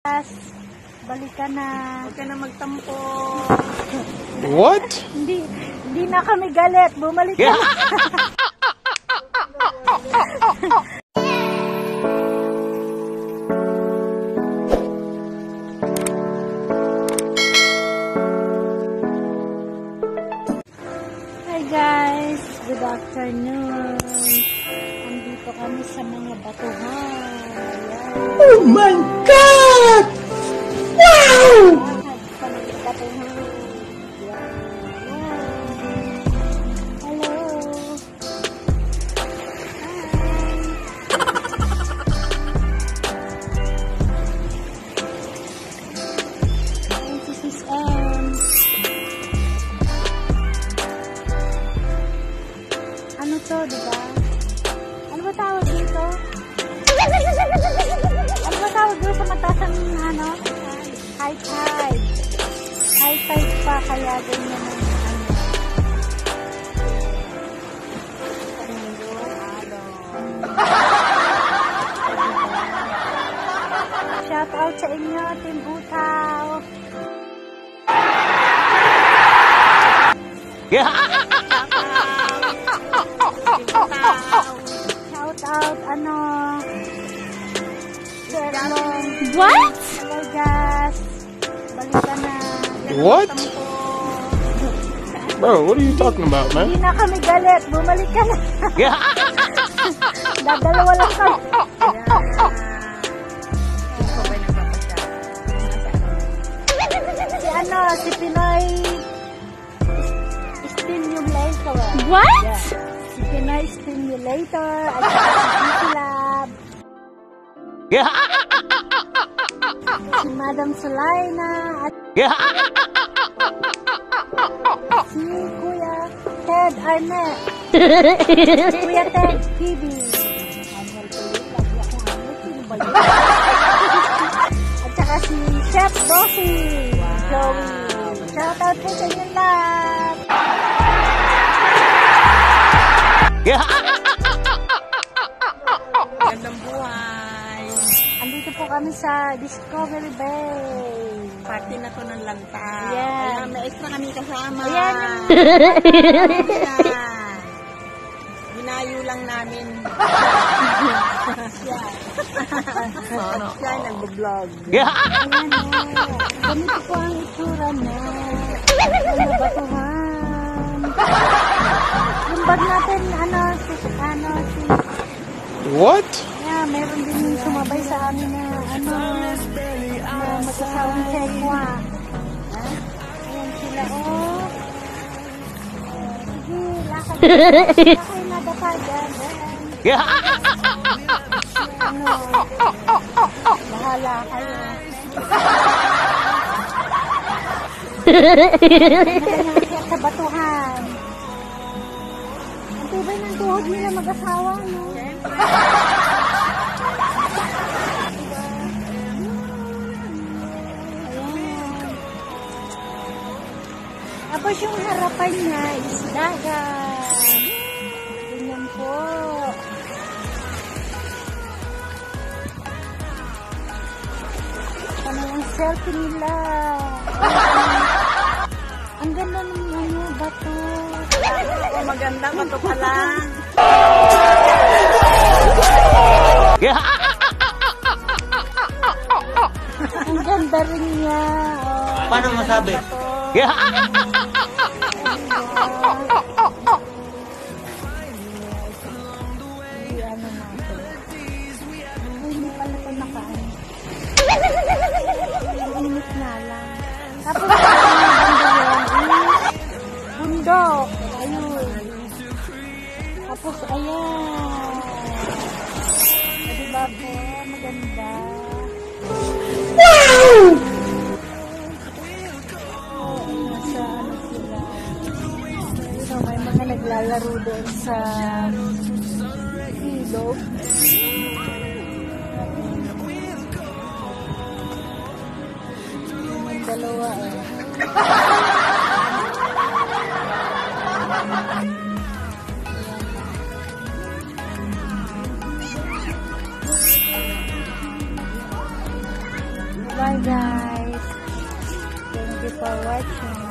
Balik ka na. Huwag ka na magtampo. What? Hindi, hindi na kami galit. Bumalik ka na. Hi guys, good afternoon. Andito kami sa mga batuhan. Ayan. Oh my kaya ganyan ang ano. Shout out sa inyo, Team Butaw. Shout out, ano, Sir Long. What? Hello, Jas. Balik ka na. What? Bro, what are you talking about, Hindi man? na kami galit. Bumalik ka na. Dadalawa lang kami. Ikaw ba'y nagpapasya? Si ano, si Pinoy Stimulator. What? Yeah. Si Pinoy Stimulator. At saka si Beauty Lab. Si Madam Sulaina. At si Kuya Ted Arnett. Kuya Ted TV. At saka si Chef Bossy. Joey. Shout out po sa inyo lahat. Gandang buhay. Andito po kami sa Discovery Bay. Party na to ng lantaw. Ayan. Kaya may extra kami kasama. Ayan. Ginayo lang namin. Siya. Siya ay nagbo-vlog. Ayan o. Ganito po ang itsura na. Ano batuhan. Yung bag natin, ano, si, ano, si, What? yeah, meron din sumabay sa amin na, ano, na mag-asawang chekwa. Ha? Ayan sila, oh. Sige, lakad. Lakay na dapa dyan. Ano, bahala kayo. Nakakaya sa batuhan. Ang tibay ng tuhod nila mag-asawa, no? Ayan. Tapos yung harapan niya is dagat. Ganyan po. Ano yung selfie nila? Ang ganda ng ano, bato. Oh, maganda ka to pala. Ang ganda rin niya. Oh. Paano masabi? Hindi init na lang. Tapos, bundok. Ayun. Tapos, ayan. O, diba po? Maganda. Oo, doon sa ilog. Yung dalawa eh. Bye guys. Thank you for watching.